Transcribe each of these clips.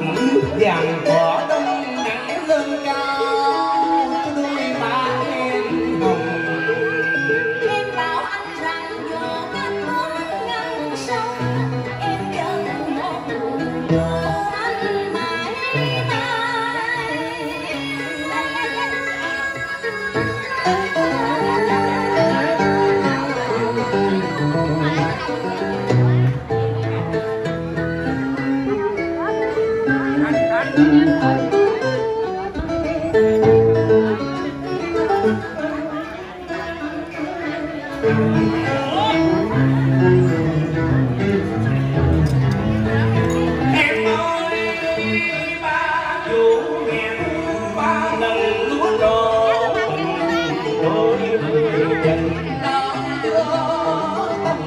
mặt vàng cỏ đông nắng dâng cao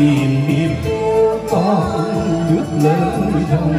niềm niềm yêu con nước lớn trong.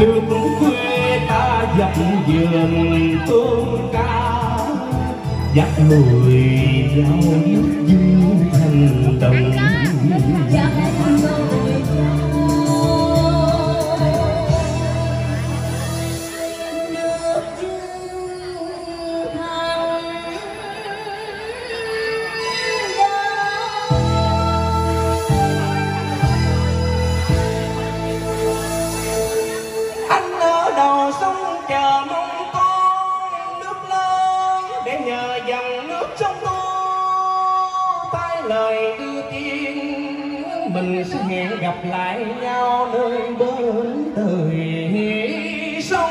Nước quê ta dập vườn tôn ca dắt lùi rau nước dưa. mình sẽ hẹn gặp lại nhau nơi bến đời sông.